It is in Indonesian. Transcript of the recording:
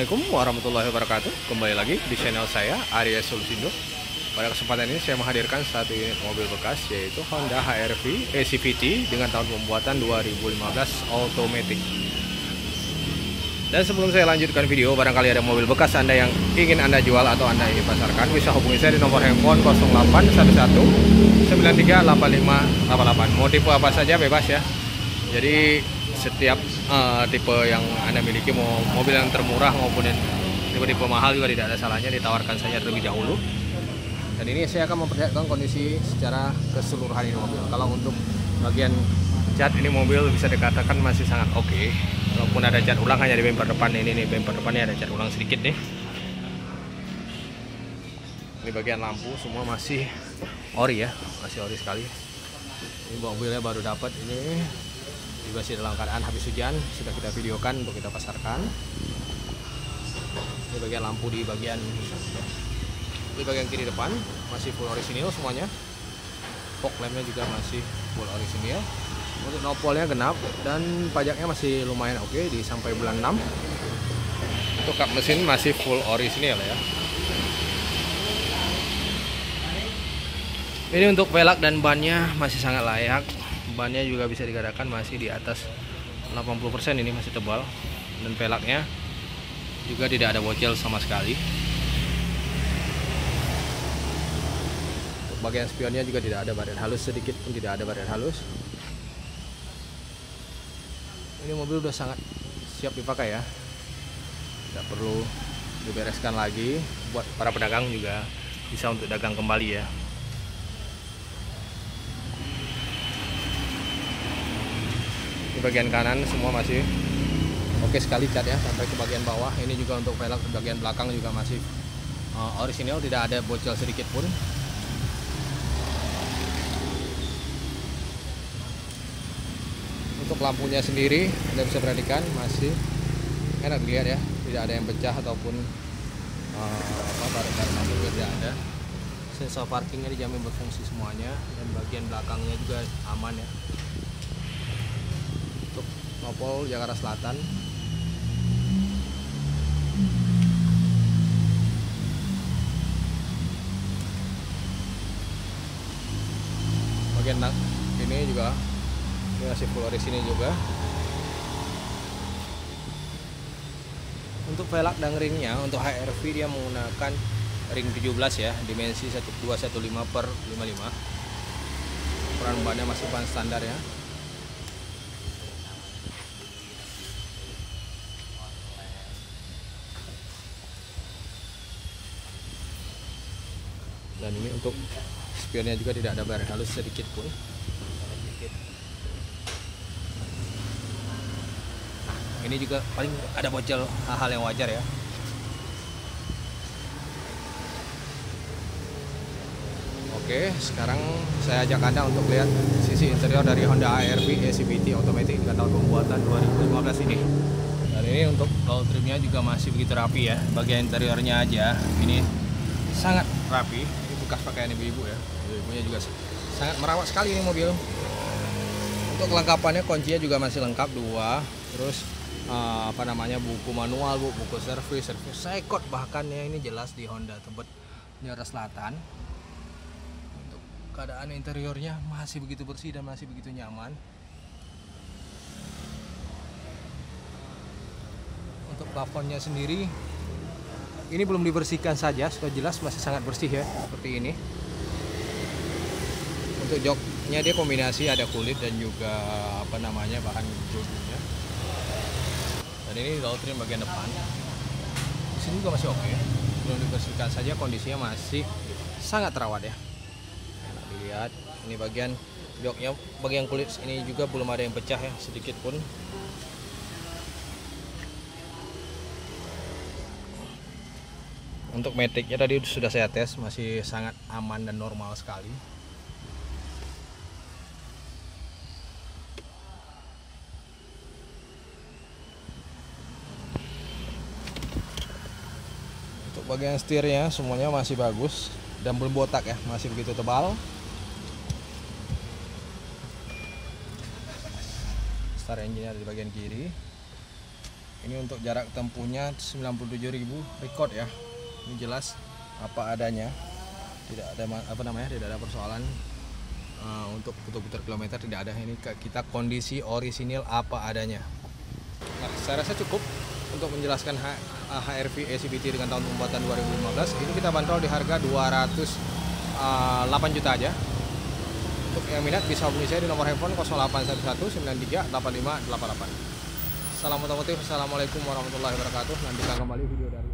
Assalamualaikum warahmatullahi wabarakatuh. Kembali lagi di channel saya Arya Solusindo. Pada kesempatan ini saya menghadirkan satu unit mobil bekas Yaitu Honda HR-V ACVT Dengan tahun pembuatan 2015 Automatic. Dan sebelum saya lanjutkan video Barangkali ada mobil bekas Anda yang ingin Anda jual atau Anda ingin pasarkan Bisa hubungi saya di nomor handphone 0811 938588 Mau tipe apa saja bebas ya. Jadi setiap uh, tipe yang anda miliki mau mobil yang termurah maupun yang tipe-tipe mahal juga tidak ada salahnya ditawarkan saja terlebih dahulu. Dan ini saya akan memperlihatkan kondisi secara keseluruhan ini mobil. Kalau untuk bagian cat ini mobil bisa dikatakan masih sangat oke. Okay. walaupun ada cat ulang hanya di bumper depan ini nih bumper depannya ada cat ulang sedikit nih. Ini bagian lampu semua masih ori ya masih ori sekali. Ini mobilnya baru dapat ini juga masih dalam keadaan habis hujan sudah kita videokan untuk kita pasarkan. Ini bagian lampu di bagian di bagian kiri depan masih full orisinil semuanya. Fog lampnya juga masih full orisinil. Untuk nopolnya genap dan pajaknya masih lumayan oke okay, di sampai bulan 6 untuk kap mesin masih full orisinil ya. Ini untuk velg dan bannya masih sangat layak bannya juga bisa dikatakan masih di atas 80% ini masih tebal. Dan pelaknya juga tidak ada bocel sama sekali. Untuk bagian spionnya juga tidak ada baret halus sedikit pun tidak ada baret halus. Ini mobil udah sangat siap dipakai ya. Tidak perlu dibereskan lagi. Buat para pedagang juga bisa untuk dagang kembali ya di bagian kanan semua masih oke sekali cat ya sampai ke bagian bawah. Ini juga untuk velg bagian belakang juga masih uh, orisinil tidak ada bocel sedikit pun. Untuk lampunya sendiri Anda bisa perhatikan masih enak dilihat ya. Tidak ada yang pecah ataupun uh, apa barang-barang lampu tidak ada. Sensor parkingnya dijamin berfungsi semuanya dan bagian belakangnya juga aman ya Nopol Jakarta Selatan. Bagian ini juga ini masih full sini juga. Untuk velg dan ringnya untuk HRV dia menggunakan ring 17 ya dimensi 1215 per 55 ukuran bannya masih ban standar ya dan ini untuk spionnya juga tidak ada bar halus sedikit pun ini juga paling ada bocel hal-hal yang wajar ya Oke, sekarang saya ajak Anda untuk lihat sisi interior dari Honda ARV ACVT Automatic dengan tahun pembuatan 2015 ini. Dan ini untuk roll trimnya juga masih begitu rapi ya. Bagian interiornya aja ini sangat rapi bekas pakaian ibu-ibu ya. Ibu-ibunya juga sangat merawat sekali ini mobil. Untuk kelengkapannya kuncinya juga masih lengkap dua. Terus uh, apa namanya buku manual bu buku servis servis sekot bahkan ya ini jelas di Honda Tebet Jakarta Selatan. Untuk keadaan interiornya masih begitu bersih dan masih begitu nyaman. Untuk plafonnya sendiri ini belum dibersihkan saja sudah jelas masih sangat bersih ya seperti ini. Untuk joknya dia kombinasi ada kulit dan juga apa namanya bahan jodohnya dan ini trim bagian depan. Sini juga masih oke okay. belum dibersihkan saja kondisinya masih sangat terawat ya. Enak dilihat ini bagian joknya bagian kulit ini juga belum ada yang pecah ya sedikit pun untuk metiknya tadi sudah saya tes masih sangat aman dan normal sekali. Untuk bagian setirnya semuanya masih bagus. Dan belum botak ya masih begitu tebal. Start engine ada di bagian kiri. Ini untuk jarak tempuhnya 97.000 record ya ini jelas apa adanya. Tidak ada apa namanya tidak ada persoalan uh, untuk putar-putar kilometer tidak ada. Ini kita kondisi orisinil apa adanya. Nah saya rasa cukup untuk menjelaskan HRV ACBT dengan tahun pembuatan 2015 ini kita bandrol di harga 208 uh, juta aja. Untuk yang minat bisa hubungi saya di nomor handphone 0811 93 8588 Salam otomotif, Assalamualaikum warahmatullahi wabarakatuh. Nantikan kembali video dari